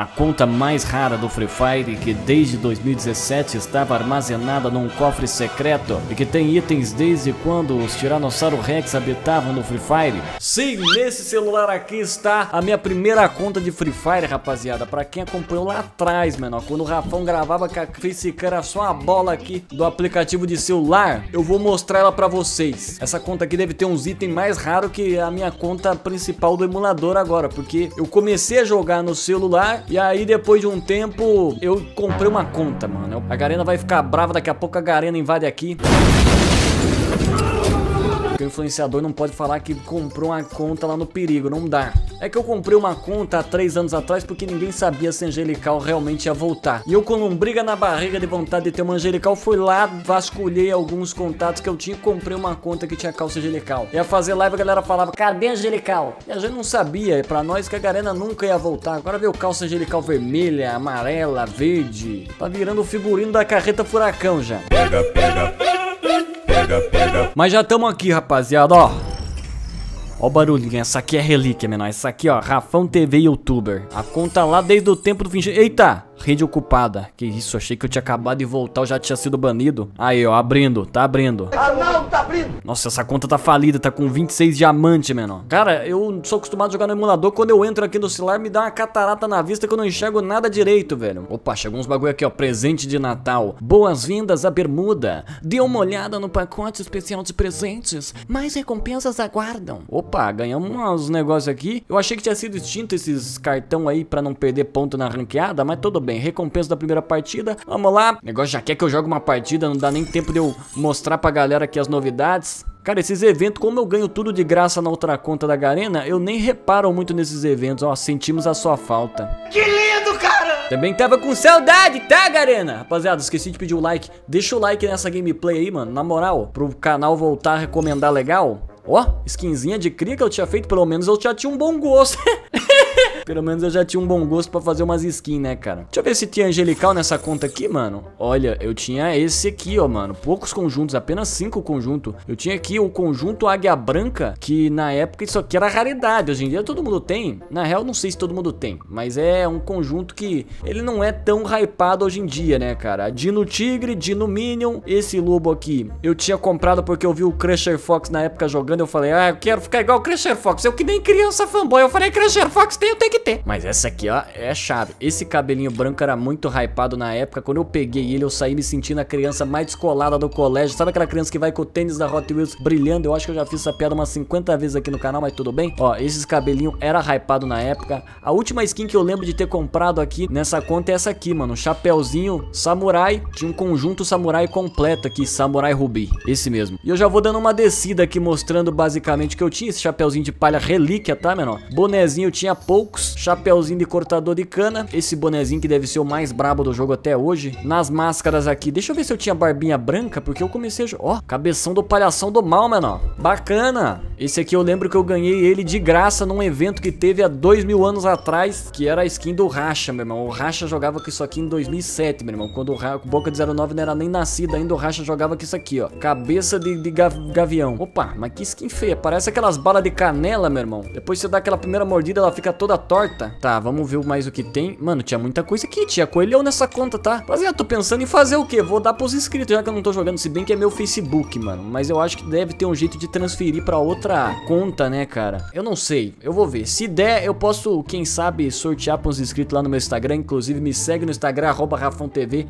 A conta mais rara do Free Fire, que desde 2017 estava armazenada num cofre secreto e que tem itens desde quando os Tiranossauro Rex habitavam no Free Fire. Sim, nesse celular aqui está a minha primeira conta de Free Fire, rapaziada. Pra quem acompanhou lá atrás, menor, quando o Rafão gravava com a Facecam era só a bola aqui do aplicativo de celular, eu vou mostrar ela pra vocês. Essa conta aqui deve ter uns itens mais raros que a minha conta principal do emulador agora, porque eu comecei a jogar no celular e aí, depois de um tempo, eu comprei uma conta, mano. A Garena vai ficar brava, daqui a pouco a Garena invade aqui. Porque o influenciador não pode falar que comprou uma conta lá no perigo, não dá. É que eu comprei uma conta há três anos atrás porque ninguém sabia se Angelical realmente ia voltar. E eu com lombriga na barriga de vontade de ter uma Angelical, fui lá, vasculhei alguns contatos que eu tinha e comprei uma conta que tinha calça Angelical. Ia fazer live a galera falava, cadê Angelical? E a gente não sabia, pra nós que a Garena nunca ia voltar. Agora veio calça Angelical vermelha, amarela, verde. Tá virando o figurino da carreta furacão já. Pega, pega, pega, pega. Mas já estamos aqui, rapaziada, ó. Ó o barulhinho, essa aqui é relíquia, menor. Essa aqui, ó, Rafão TV Youtuber. A conta lá desde o tempo do fim. Eita! Rede ocupada. Que isso, achei que eu tinha acabado de voltar, eu já tinha sido banido. Aí, ó, abrindo, tá abrindo. Ah, não, tá abrindo. Nossa, essa conta tá falida, tá com 26 diamantes, menor. Cara, eu sou acostumado a jogar no emulador, quando eu entro aqui no celular, me dá uma catarata na vista que eu não enxergo nada direito, velho. Opa, chegou uns bagulho aqui, ó, presente de Natal. Boas-vindas à Bermuda. Dê uma olhada no pacote especial de presentes. Mais recompensas aguardam. Opa, ganhamos uns negócios aqui. Eu achei que tinha sido extinto esses cartão aí pra não perder ponto na ranqueada, mas tudo bem. Recompensa da primeira partida. Vamos lá. O negócio já quer que eu jogue uma partida, não dá nem tempo de eu mostrar pra galera aqui as novidades. Cara, esses eventos, como eu ganho tudo de graça na outra conta da Garena, eu nem reparo muito nesses eventos. Ó, sentimos a sua falta. Que lindo, cara. Também tava com saudade, tá, Garena? Rapaziada, esqueci de pedir o like. Deixa o like nessa gameplay aí, mano. Na moral, pro canal voltar a recomendar legal. Ó, skinzinha de cria que eu tinha feito, pelo menos eu já tinha um bom gosto. Pelo menos eu já tinha um bom gosto pra fazer umas skins, né, cara? Deixa eu ver se tinha angelical nessa conta aqui, mano. Olha, eu tinha esse aqui, ó, mano. Poucos conjuntos, apenas cinco conjuntos. Eu tinha aqui o conjunto Águia Branca, que na época isso aqui era raridade. Hoje em dia todo mundo tem. Na real, não sei se todo mundo tem. Mas é um conjunto que ele não é tão hypado hoje em dia, né, cara? Dino Tigre, Dino Minion, esse lobo aqui. Eu tinha comprado porque eu vi o Crusher Fox na época jogando. Eu falei, ah, eu quero ficar igual o Crusher Fox. Eu que nem criança fanboy. Eu falei, Crusher Fox tem, eu tenho que ter. Mas essa aqui, ó, é chave. Esse cabelinho branco era muito hypado na época. Quando eu peguei ele, eu saí me sentindo a criança mais descolada do colégio. Sabe aquela criança que vai com o tênis da Hot Wheels brilhando? Eu acho que eu já fiz essa piada umas 50 vezes aqui no canal, mas tudo bem. Ó, esses cabelinhos era hypado na época. A última skin que eu lembro de ter comprado aqui nessa conta é essa aqui, mano. Chapeuzinho samurai. Tinha um conjunto samurai completo aqui, samurai rubi. Esse mesmo. E eu já vou dando uma descida aqui mostrando basicamente que eu tinha esse chapeuzinho de palha relíquia, tá, menor? Bonezinho eu tinha poucos. Chapeuzinho de cortador de cana. Esse bonezinho que deve ser o mais brabo do jogo até hoje. Nas máscaras aqui. Deixa eu ver se eu tinha barbinha branca, porque eu comecei a... Ó, cabeção do palhação do mal, menor. Bacana. Esse aqui eu lembro que eu ganhei ele de graça num evento que teve há dois mil anos atrás, que era a skin do Racha, meu irmão. O Racha jogava com isso aqui em 2007, meu irmão. Quando o, Ra... Boca de 09 não era nem nascido ainda, o Racha jogava com isso aqui, ó. Cabeça de, de gav... gavião. Opa, mas que skin feia. Parece aquelas balas de canela, meu irmão. Depois você dá aquela primeira mordida, ela fica toda torta. Tá, vamos ver mais o que tem. Mano, tinha muita coisa aqui. Tinha coelhão nessa conta, tá? Rapaziada, tô pensando em fazer o quê? Vou dar pros inscritos, já que eu não tô jogando. Se bem que é meu Facebook, mano. Mas eu acho que deve ter um jeito de transferir pra outra conta, né, cara? Eu não sei. Eu vou ver. Se der, eu posso, quem sabe, sortear pros inscritos lá no meu Instagram. Inclusive, me segue no Instagram, arroba.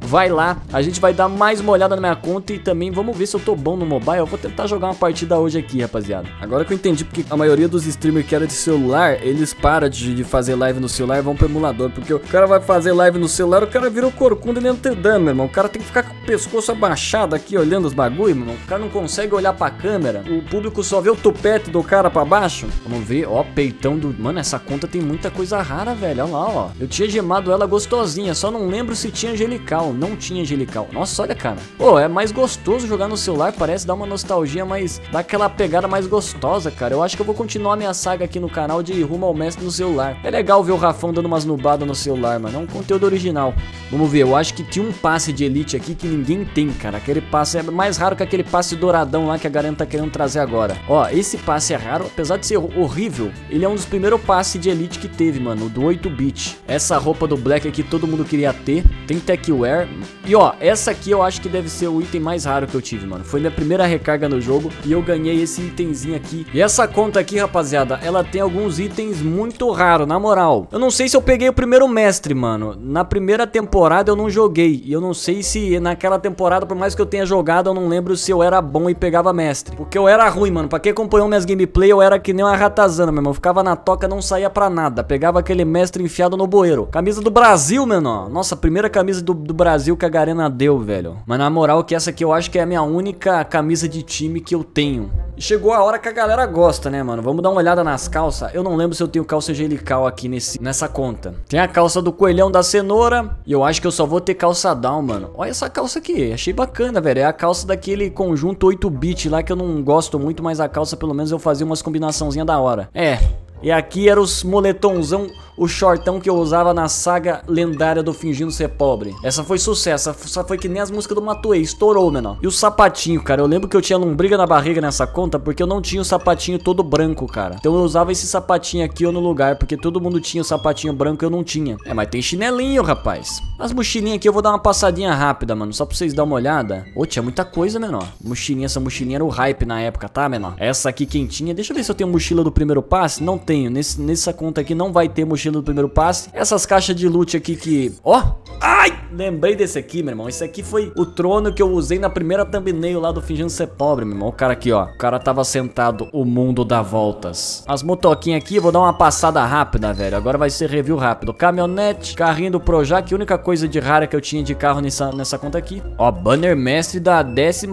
Vai lá. A gente vai dar mais uma olhada na minha conta e também vamos ver se eu tô bom no mobile. Eu vou tentar jogar uma partida hoje aqui, rapaziada. Agora que eu entendi porque a maioria dos streamers que era de celular, eles param de fazer live no celular e vão pro emulador. Porque o cara vai fazer live no celular, o cara vira o corcunda dentro Notre Dame, meu irmão. O cara tem que ficar com o pescoço abaixado aqui, olhando os bagulho, meu irmão. O cara não consegue olhar pra câmera. O público só vê o tupete do cara pra baixo. Vamos ver, ó, peitão do... Mano, essa conta tem muita coisa rara, velho. Olha lá, ó. Eu tinha gemado ela gostosinha, só não lembro se tinha angelical. Não tinha angelical. Nossa, olha, cara. Pô, é mais gostoso jogar no celular, parece dar uma nostalgia, mas dá aquela pegada mais gostosa, cara. Eu acho que eu vou continuar minha saga aqui no canal de rumo ao mestre no celular. É legal ver o Rafão dando umas nubadas no celular, mano. É um conteúdo original. Vamos ver, eu acho que tinha um passe de elite aqui que ninguém tem, cara. Aquele passe é mais raro que aquele passe douradão lá que a Garena tá querendo trazer agora. Ó, esse passe é raro, apesar de ser horrível, ele é um dos primeiros passes de elite que teve, mano, do 8-bit. Essa roupa do Black aqui todo mundo queria ter. Tem Techwear. E ó, essa aqui eu acho que deve ser o item mais raro que eu tive, mano. Foi minha primeira recarga no jogo e eu ganhei esse itemzinho aqui. E essa conta aqui, rapaziada, ela tem alguns itens muito raros, na moral. Eu não sei se eu peguei o primeiro mestre, mano. Na primeira temporada eu não joguei. E eu não sei se naquela temporada, por mais que eu tenha jogado, eu não lembro se eu era bom e pegava mestre. Porque eu era ruim, mano. Pra quem acompanhou minhas gameplay, eu era que nem uma ratazana, meu irmão. Eu ficava na toca, não saía pra nada. Pegava aquele mestre enfiado no bueiro. Camisa do Brasil, menor. Nossa, primeira camisa do, do Brasil que a Garena deu, velho. Mas na moral, que essa aqui eu acho que é a minha única camisa de time que eu tenho. chegou a hora que a galera gosta, né, mano? Vamos dar uma olhada nas calças. Eu não lembro se eu tenho calça angelical aqui nesse, nessa conta. Tem a calça do coelhão da cenoura. E eu acho que eu só vou ter calça down, mano. Olha essa calça aqui. Achei bacana, velho. É a calça daquele conjunto 8-bit lá que eu não gosto muito, mas a calça pelo menos eu fazia umas combinaçãozinhas da hora. É. E aqui era os moletomzão o shortão que eu usava na saga lendária do Fingindo Ser Pobre. Essa foi sucesso, essa foi que nem as músicas do Matuei, estourou, menor. E o sapatinho, cara, eu lembro que eu tinha lombriga na barriga nessa conta porque eu não tinha o sapatinho todo branco, cara. Então eu usava esse sapatinho aqui no lugar, porque todo mundo tinha o sapatinho branco e eu não tinha. É, mas tem chinelinho, rapaz. As mochilinhas aqui eu vou dar uma passadinha rápida, mano, só pra vocês darem uma olhada. Ô, tinha muita coisa, menor. Mochilinha, essa mochilinha era o hype na época, tá, menor? Essa aqui quentinha. Deixa eu ver se eu tenho mochila do primeiro passe. Não tenho. Nesse, nessa conta aqui não vai ter mochila do primeiro passe. Essas caixas de loot aqui que... Ó! Ai! Lembrei desse aqui, meu irmão. Esse aqui foi o trono que eu usei na primeira thumbnail lá do Fingindo Ser Pobre, meu irmão. O cara aqui, ó. O cara tava sentado. O mundo dá voltas. As motoquinhas aqui, vou dar uma passada rápida, velho. Agora vai ser review rápido. Caminhonete, carrinho do Projac. A única coisa de rara que eu tinha de carro nessa, nessa conta aqui. Ó, banner mestre da 12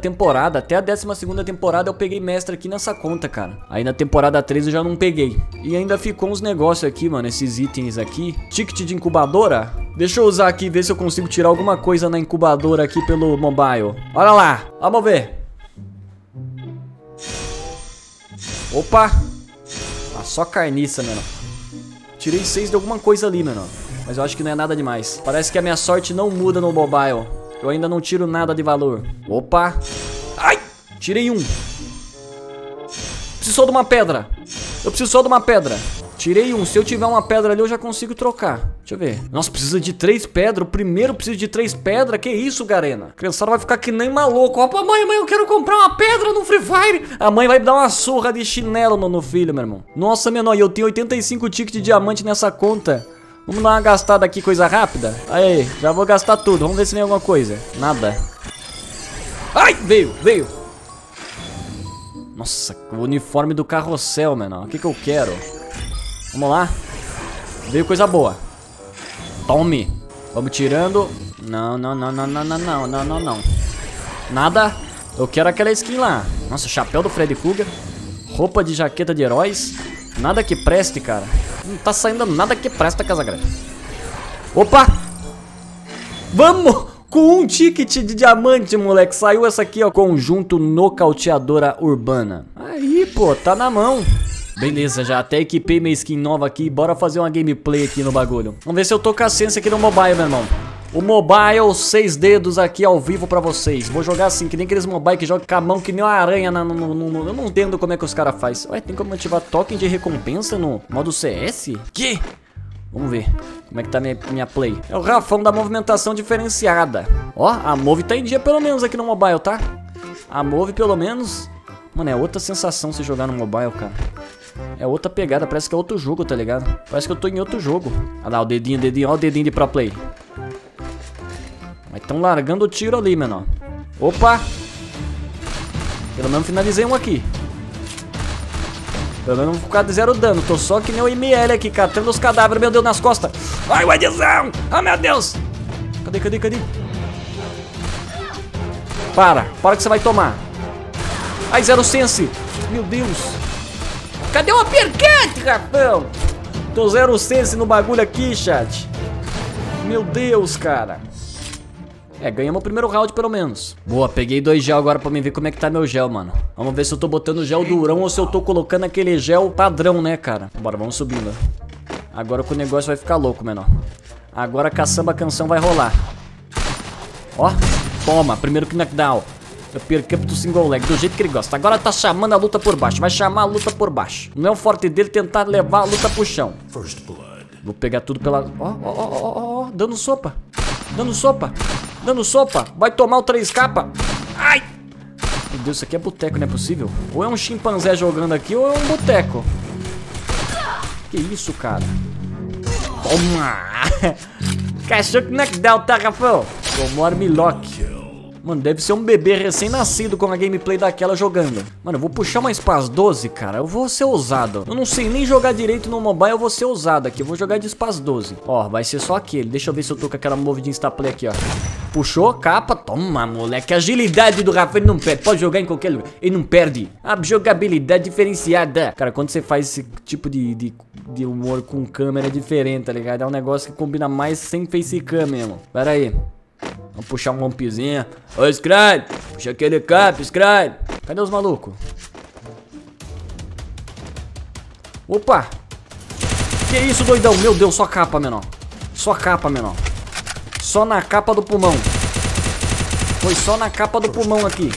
temporada. Até a 12 temporada eu peguei mestre aqui nessa conta, cara. Aí na temporada 3 eu já não peguei. E ainda ficou uns negócios aqui, mano. Esses itens aqui. Ticket de incubadora. Deixa eu usar aqui, ver se eu consigo tirar alguma coisa na incubadora aqui pelo mobile. Olha lá, vamos ver. Opa! Ah, só carniça, mano. Tirei seis de alguma coisa ali, mano. Mas eu acho que não é nada demais. Parece que a minha sorte não muda no mobile. Eu ainda não tiro nada de valor. Opa! Ai! Tirei um. Preciso só de uma pedra. Eu preciso só de uma pedra. Tirei um. Se eu tiver uma pedra ali, eu já consigo trocar. Deixa eu ver. Nossa, precisa de três pedras. O primeiro precisa de três pedras. Que isso, Garena? A criançada vai ficar que nem maluco. Ó, mãe, mãe, eu quero comprar uma pedra no Free Fire. A mãe vai dar uma surra de chinelo no, no filho, meu irmão. Nossa, menor, eu tenho 85 tickets de diamante nessa conta. Vamos dar uma gastada aqui, coisa rápida? Aí, já vou gastar tudo. Vamos ver se vem alguma coisa. Nada. Ai, veio, veio. Nossa, o uniforme do carrossel, menor. O que que eu quero? Vamos lá. Veio coisa boa. Tome. Vamos tirando. Não, não, não, não, não, não, não, não, não, não. Nada. Eu quero aquela skin lá. Nossa, chapéu do Freddy Krueger. Roupa de jaqueta de heróis. Nada que preste, cara. Não tá saindo nada que presta, Casagrande. Opa! Vamos! Com um ticket de diamante, moleque. Saiu essa aqui, ó. Conjunto nocauteadora urbana. Aí, pô, tá na mão. Beleza, já até equipei minha skin nova aqui. Bora fazer uma gameplay aqui no bagulho. Vamos ver se eu tô com a ciência aqui no mobile, meu irmão. O mobile, seis dedos aqui ao vivo pra vocês. Vou jogar assim, que nem aqueles mobile que jogam com a mão que nem uma aranha. Na, no, no, no, eu não entendo como é que os caras fazem. Ué, tem como ativar token de recompensa no modo CS? Que? Vamos ver como é que tá minha, minha play. É o Rafão da movimentação diferenciada. Ó, a Move tá em dia pelo menos aqui no mobile, tá? A Move pelo menos... Mano, é outra sensação se jogar no mobile, cara. É outra pegada, parece que é outro jogo, tá ligado? Parece que eu tô em outro jogo. Olha lá, o dedinho, o dedinho, ó o dedinho de pro play. Mas tão largando o tiro ali, menor. Opa! Pelo menos finalizei um aqui. Pelo menos não vou ficar de zero dano. Tô só que nem o ML aqui, catando os cadáveres, meu Deus, nas costas. Ai, o Edzão! Ah, meu Deus! Cadê, cadê, cadê? Para, para que você vai tomar. Ai, zero sense. Meu Deus. Cadê o uppercut, rapão? Tô zero sense no bagulho aqui, chat. Meu Deus, cara. É, ganhamos o primeiro round pelo menos. Boa, peguei dois gel agora pra mim ver como é que tá meu gel, mano. Vamos ver se eu tô botando gel durão ou se eu tô colocando aquele gel padrão, né, cara? Bora, vamos subindo. Agora que o negócio vai ficar louco, menor. Agora a caçamba canção vai rolar. Ó, toma, primeiro knockdown. Eu perco pro single leg, do jeito que ele gosta. Agora tá chamando a luta por baixo, vai chamar a luta por baixo. Não é o forte dele tentar levar a luta pro chão. Vou pegar tudo pela... Ó, ó, ó, ó, ó, dando sopa. Dando sopa. Dando sopa. Vai tomar o 3 capa. Ai! Meu Deus, isso aqui é boteco, não é possível? Ou é um chimpanzé jogando aqui, ou é um boteco. Que isso, cara? Toma! Cachorro knockdown, tá, Rafão? Tomou armlock. Mano, deve ser um bebê recém-nascido com a gameplay daquela jogando. Mano, eu vou puxar uma Spaz 12, cara. Eu vou ser ousado. Eu não sei nem jogar direito no mobile, eu vou ser ousado aqui. Eu vou jogar de Spaz 12. Ó, vai ser só aquele. Deixa eu ver se eu tô com aquela move de instaplay aqui, ó. Puxou, capa. Toma, moleque. Agilidade do Rafael não perde. Pode jogar em qualquer lugar. Ele não perde. A jogabilidade diferenciada. Cara, quando você faz esse tipo de, de, de humor com câmera é diferente, tá ligado? É um negócio que combina mais sem facecam mesmo. Pera aí. Vamos puxar um rompezinho. Ô, Scry, puxa aquele cap, Scry. Cadê os malucos? Opa! Que isso, doidão? Meu Deus, só capa, menor. Só capa, menor. Só na capa do pulmão. Foi só na capa do pulmão aqui.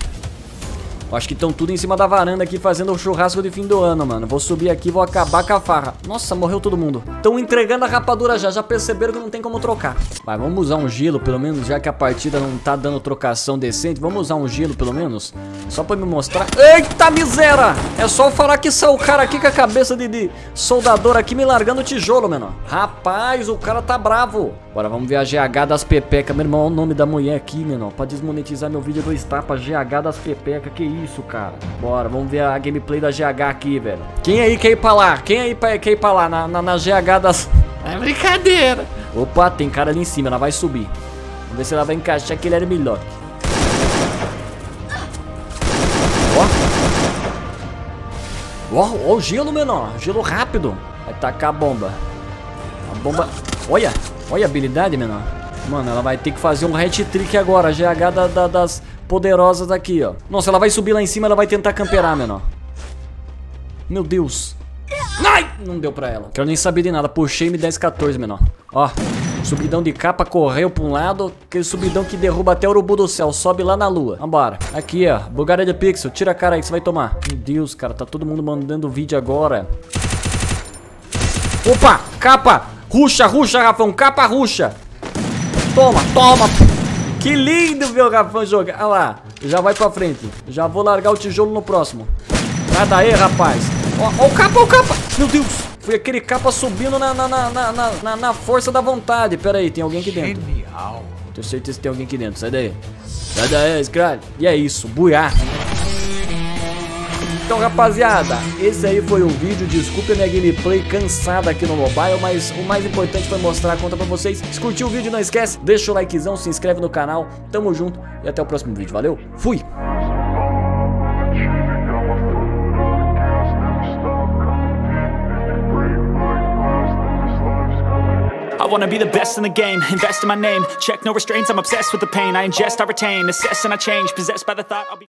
Acho que estão tudo em cima da varanda aqui fazendo o churrasco de fim do ano, mano. Vou subir aqui e vou acabar com a farra. Nossa, morreu todo mundo. Estão entregando a rapadura já. Já perceberam que não tem como trocar. Vai, vamos usar um gelo, pelo menos, já que a partida não tá dando trocação decente. Vamos usar um gelo, pelo menos. Só pra me mostrar. Eita miséria! É só falar que saiu o cara aqui com a cabeça de, de soldador aqui me largando o tijolo, menor. Rapaz, o cara tá bravo. Agora vamos ver a GH das pepecas. Meu irmão, olha o nome da mulher aqui, menor. Pra desmonetizar meu vídeo dois tapas. GH das pepecas. Que isso, cara? Bora, vamos ver a gameplay da GH aqui, velho. Quem aí quer ir pra lá? Quem aí quer ir pra lá? Na, na, na GH das... É brincadeira. Opa, tem cara ali em cima. Ela vai subir. Vamos ver se ela vai encaixar aquele Armlock. Ó. Ó, ó o gelo, menor. Gelo rápido. Vai tacar a bomba. A bomba... Olha. Olha a habilidade, menor. Mano, ela vai ter que fazer um hat-trick agora. GH da, da, das poderosas aqui, ó. Nossa, ela vai subir lá em cima, ela vai tentar camperar, menor. Meu Deus. Ai! Não deu pra ela. Quero nem saber de nada. Puxei M10, 14, menor. Ó. Subidão de capa, correu pra um lado. Aquele subidão que derruba até o urubu do céu. Sobe lá na lua. Vambora. Aqui, ó. Bugada de pixel. Tira a cara aí que você vai tomar. Meu Deus, cara. Tá todo mundo mandando vídeo agora. Opa! Capa! Ruxa, ruxa, Rafão, capa ruxa. Toma, toma. Que lindo ver o Rafão jogar. Olha lá, já vai pra frente. Já vou largar o tijolo no próximo. Sai daí, rapaz. Ó, ó o capa, ó o capa. Meu Deus. Foi aquele capa subindo na, na, na, na, na, força da vontade. Pera aí, tem alguém aqui dentro. Genial. Tenho certeza que tem alguém aqui dentro. Sai daí. Sai daí, Scrad. E é isso, buiar. Então, rapaziada, esse aí foi o vídeo. Desculpe a minha gameplay cansada aqui no mobile, mas o mais importante foi mostrar a conta pra vocês. Se curtiu o vídeo, não esquece, deixa o likezão, se inscreve no canal. Tamo junto e até o próximo vídeo. Valeu, fui! I wanna be the best in the game, invest in my name Check no restraints, I'm obsessed with the pain I ingest, I retain, assess and I change Possessed by the thought I'll be